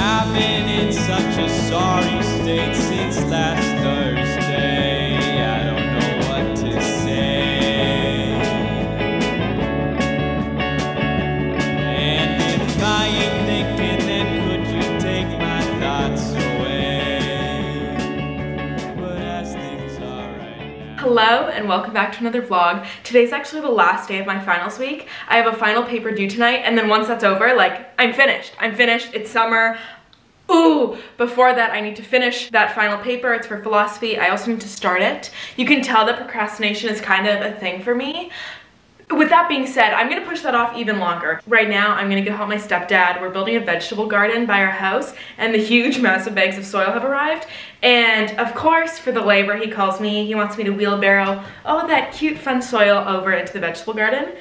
I've been in such a sorry state since last Thursday. And welcome back to another vlog. Today's actually the last day of my finals week. I have a final paper due tonight and then once that's over, like, I'm finished. I'm finished, it's summer. Ooh, before that I need to finish that final paper. It's for philosophy. I also need to start it. You can tell that procrastination is kind of a thing for me. With that being said, I'm gonna push that off even longer. Right now, I'm gonna go help my stepdad. We're building a vegetable garden by our house, and the huge, massive bags of soil have arrived. And of course, for the labor, he calls me, he wants me to wheelbarrow all of that cute, fun soil over into the vegetable garden.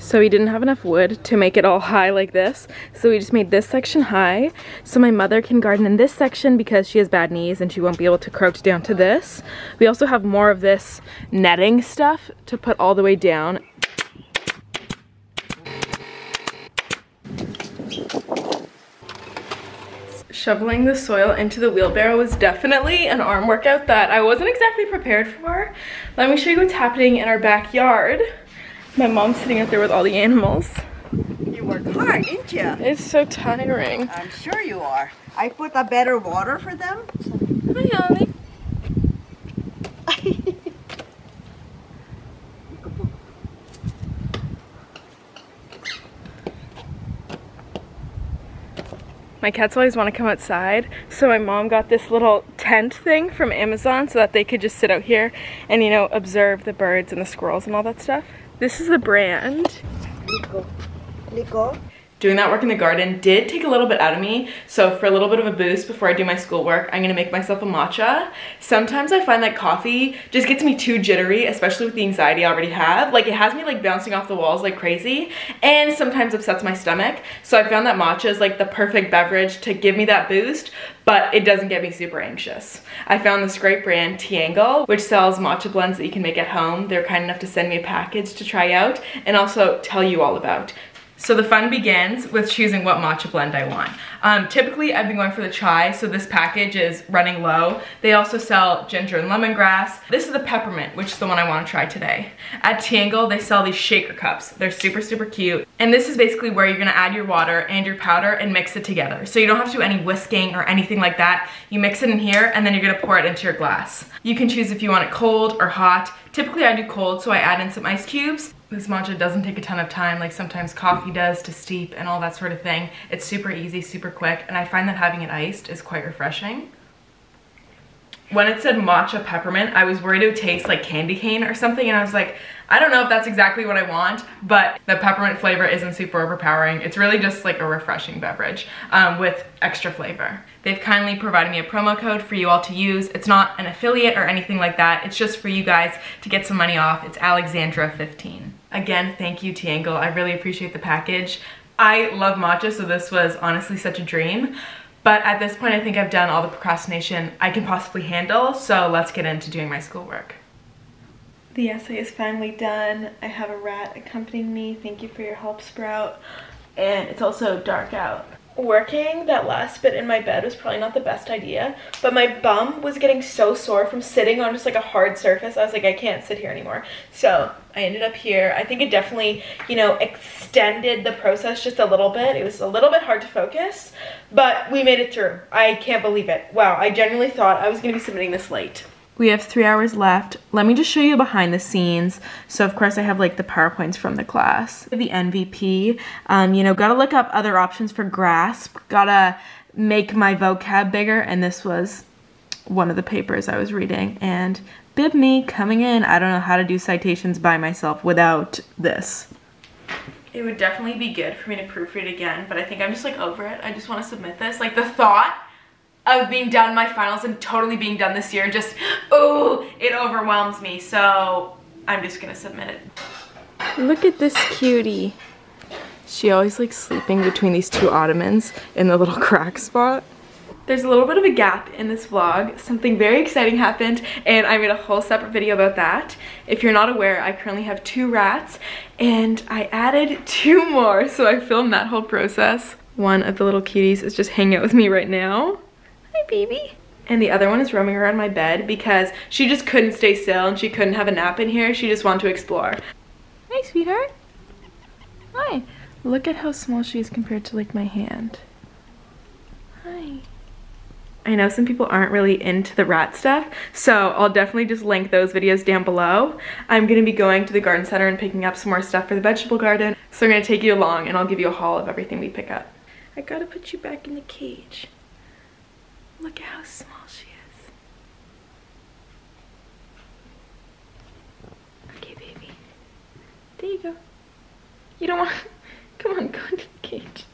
So we didn't have enough wood to make it all high like this. So we just made this section high. So my mother can garden in this section because she has bad knees and she won't be able to crouch down to this. We also have more of this netting stuff to put all the way down. Shoveling the soil into the wheelbarrow was definitely an arm workout that I wasn't exactly prepared for. Let me show you what's happening in our backyard. My mom's sitting out there with all the animals. You work hard, didn't you? It's so tiring. I'm sure you are. I put a better water for them. Hi, Ollie. My cats always want to come outside, so my mom got this little tent thing from Amazon so that they could just sit out here and, you know, observe the birds and the squirrels and all that stuff. This is the brand. Lico. Lico. Doing that work in the garden did take a little bit out of me. So for a little bit of a boost before I do my schoolwork, I'm gonna make myself a matcha. Sometimes I find that coffee just gets me too jittery, especially with the anxiety I already have. Like it has me like bouncing off the walls like crazy and sometimes upsets my stomach. So I found that matcha is like the perfect beverage to give me that boost, but it doesn't get me super anxious. I found this great brand, Teangle, which sells matcha blends that you can make at home. They're kind enough to send me a package to try out and also tell you all about. So the fun begins with choosing what matcha blend I want. Um, typically, I've been going for the chai, so this package is running low. They also sell ginger and lemongrass. This is the peppermint, which is the one I wanna try today. At Teangle, they sell these shaker cups. They're super, super cute. And this is basically where you're gonna add your water and your powder and mix it together. So you don't have to do any whisking or anything like that. You mix it in here and then you're gonna pour it into your glass. You can choose if you want it cold or hot. Typically I do cold, so I add in some ice cubes. This matcha doesn't take a ton of time like sometimes coffee does to steep and all that sort of thing. It's super easy, super quick, and I find that having it iced is quite refreshing. When it said matcha peppermint, I was worried it would taste like candy cane or something, and I was like, I don't know if that's exactly what I want, but the peppermint flavor isn't super overpowering. It's really just like a refreshing beverage um, with extra flavor. They've kindly provided me a promo code for you all to use. It's not an affiliate or anything like that. It's just for you guys to get some money off. It's Alexandra15. Again, thank you Teangle. I really appreciate the package. I love matcha, so this was honestly such a dream. But at this point, I think I've done all the procrastination I can possibly handle, so let's get into doing my schoolwork. The essay is finally done. I have a rat accompanying me. Thank you for your help, Sprout. And it's also dark out. Working that last bit in my bed was probably not the best idea, but my bum was getting so sore from sitting on just like a hard surface. I was like, I can't sit here anymore. So I ended up here. I think it definitely, you know, extended the process just a little bit. It was a little bit hard to focus, but we made it through. I can't believe it. Wow, I genuinely thought I was gonna be submitting this late. We have three hours left. Let me just show you behind the scenes. So of course I have like the PowerPoints from the class. The MVP, um, you know, gotta look up other options for GRASP, gotta make my vocab bigger, and this was one of the papers I was reading. And BibMe coming in, I don't know how to do citations by myself without this. It would definitely be good for me to proofread again, but I think I'm just like over it. I just wanna submit this. Like the thought of being done my finals and totally being done this year just oh it overwhelms me so I'm just gonna submit it look at this cutie she always likes sleeping between these two ottomans in the little crack spot there's a little bit of a gap in this vlog. Something very exciting happened and I made a whole separate video about that. If you're not aware, I currently have two rats and I added two more, so I filmed that whole process. One of the little cuties is just hanging out with me right now. Hi, baby. And the other one is roaming around my bed because she just couldn't stay still and she couldn't have a nap in here. She just wanted to explore. Hi, sweetheart. Hi. Look at how small she is compared to like my hand. Hi. I know some people aren't really into the rat stuff, so I'll definitely just link those videos down below. I'm gonna be going to the garden center and picking up some more stuff for the vegetable garden, so I'm gonna take you along and I'll give you a haul of everything we pick up. I gotta put you back in the cage. Look at how small she is. Okay, baby. There you go. You don't want, come on, go into the cage.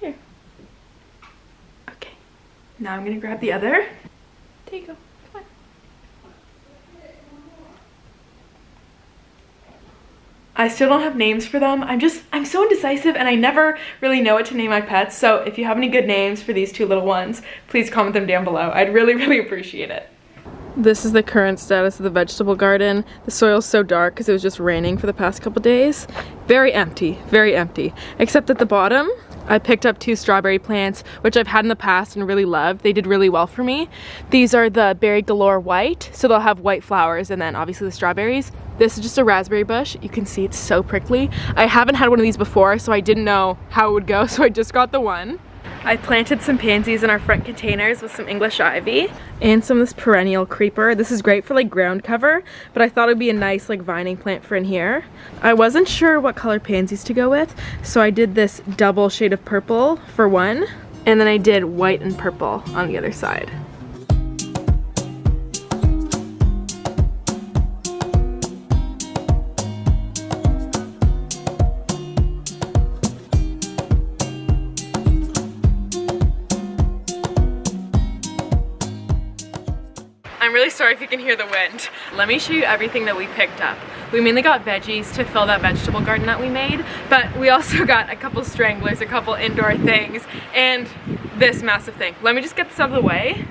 Here. Okay. Now I'm gonna grab the other. There you go. Come on. I still don't have names for them. I'm just, I'm so indecisive and I never really know what to name my pets. So if you have any good names for these two little ones, please comment them down below. I'd really, really appreciate it. This is the current status of the vegetable garden. The soil's so dark because it was just raining for the past couple days. Very empty, very empty. Except at the bottom, I picked up two strawberry plants, which I've had in the past and really loved. They did really well for me. These are the Berry Galore White, so they'll have white flowers and then obviously the strawberries. This is just a raspberry bush. You can see it's so prickly. I haven't had one of these before, so I didn't know how it would go, so I just got the one. I planted some pansies in our front containers with some English ivy and some of this perennial creeper. This is great for like ground cover, but I thought it'd be a nice like vining plant for in here. I wasn't sure what color pansies to go with, so I did this double shade of purple for one, and then I did white and purple on the other side. Sorry if you can hear the wind. Let me show you everything that we picked up. We mainly got veggies to fill that vegetable garden that we made, but we also got a couple stranglers, a couple indoor things, and this massive thing. Let me just get this out of the way.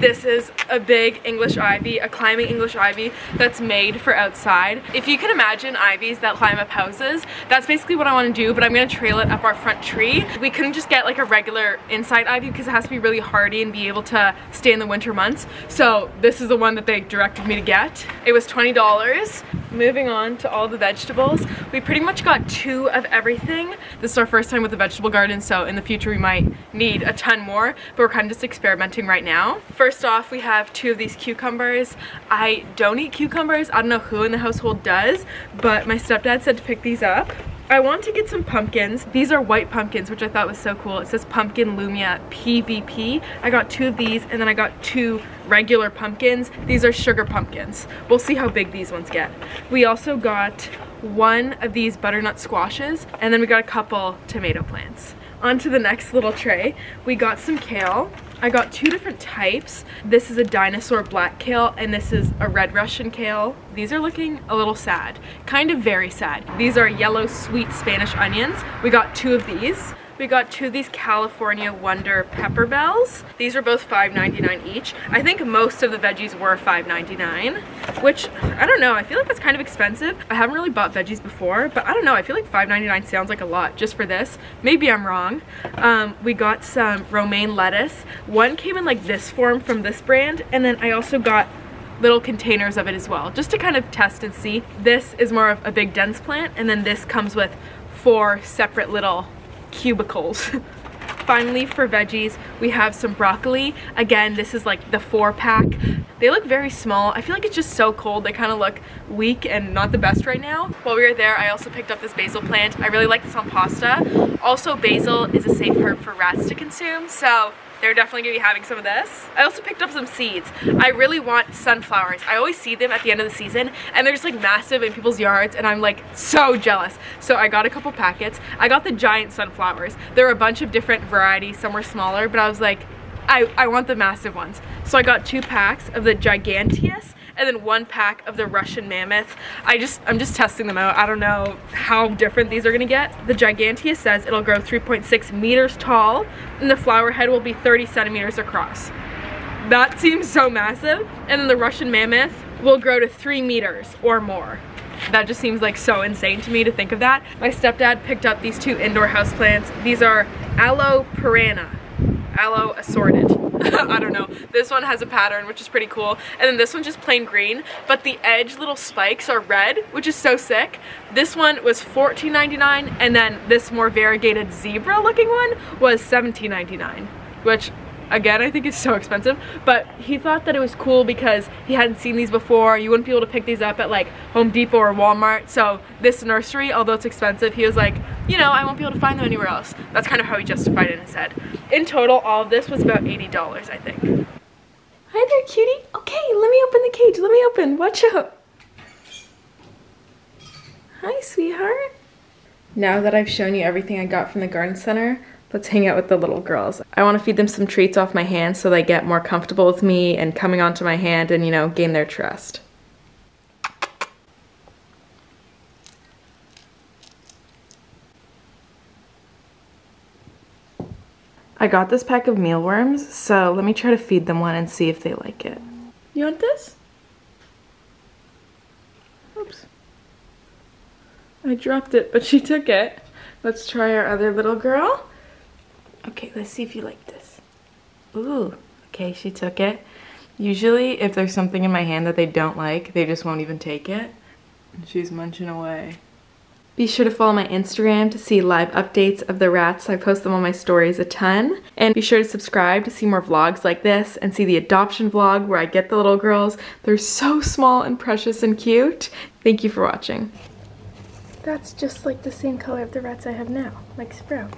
This is a big English ivy, a climbing English ivy that's made for outside. If you can imagine ivies that climb up houses, that's basically what I want to do, but I'm going to trail it up our front tree. We couldn't just get like a regular inside ivy because it has to be really hardy and be able to stay in the winter months. So this is the one that they directed me to get. It was $20. Moving on to all the vegetables, we pretty much got two of everything. This is our first time with the vegetable garden, so in the future we might need a ton more, but we're kind of just experimenting right now. First off, we have two of these cucumbers. I don't eat cucumbers. I don't know who in the household does, but my stepdad said to pick these up. I want to get some pumpkins. These are white pumpkins, which I thought was so cool. It says Pumpkin Lumina PVP. I got two of these, and then I got two regular pumpkins. These are sugar pumpkins. We'll see how big these ones get. We also got one of these butternut squashes, and then we got a couple tomato plants. On to the next little tray. We got some kale. I got two different types. This is a dinosaur black kale and this is a red Russian kale. These are looking a little sad, kind of very sad. These are yellow sweet Spanish onions. We got two of these. We got two of these California Wonder Pepper Bells. These are both $5.99 each. I think most of the veggies were $5.99, which I don't know, I feel like that's kind of expensive. I haven't really bought veggies before, but I don't know, I feel like $5.99 sounds like a lot just for this. Maybe I'm wrong. Um, we got some romaine lettuce. One came in like this form from this brand, and then I also got little containers of it as well, just to kind of test and see. This is more of a big dense plant, and then this comes with four separate little cubicles. Finally, for veggies, we have some broccoli. Again, this is like the four pack. They look very small. I feel like it's just so cold. They kind of look weak and not the best right now. While we were there, I also picked up this basil plant. I really like this on pasta. Also, basil is a safe herb for rats to consume, so they're definitely gonna be having some of this. I also picked up some seeds. I really want sunflowers. I always see them at the end of the season and they're just like massive in people's yards and I'm like so jealous. So I got a couple packets. I got the giant sunflowers. There are a bunch of different varieties. Some were smaller, but I was like, I, I want the massive ones. So I got two packs of the Giganteus and then one pack of the Russian Mammoth. I just, I'm just testing them out. I don't know how different these are gonna get. The Giganteus says it'll grow 3.6 meters tall and the flower head will be 30 centimeters across. That seems so massive. And then the Russian Mammoth will grow to three meters or more. That just seems like so insane to me to think of that. My stepdad picked up these two indoor houseplants. These are Aloe Perana, Aloe Assorted. I don't know. This one has a pattern, which is pretty cool. And then this one's just plain green, but the edge little spikes are red, which is so sick. This one was $14.99, and then this more variegated zebra looking one was $17.99, which again I think is so expensive but he thought that it was cool because he hadn't seen these before. You wouldn't be able to pick these up at like Home Depot or Walmart. So this nursery although it's expensive he was like you know I won't be able to find them anywhere else. That's kind of how he justified it in his head in total all of this was about $80 I think. Hi there cutie. Okay let me open the cage. Let me open. Watch out. Hi sweetheart. Now that I've shown you everything I got from the garden center Let's hang out with the little girls. I want to feed them some treats off my hand so they get more comfortable with me and coming onto my hand and, you know, gain their trust. I got this pack of mealworms, so let me try to feed them one and see if they like it. You want this? Oops. I dropped it, but she took it. Let's try our other little girl. Okay, let's see if you like this. Ooh, okay, she took it. Usually, if there's something in my hand that they don't like, they just won't even take it. She's munching away. Be sure to follow my Instagram to see live updates of the rats. I post them on my stories a ton. And be sure to subscribe to see more vlogs like this and see the adoption vlog where I get the little girls. They're so small and precious and cute. Thank you for watching. That's just like the same color of the rats I have now, like Sprout.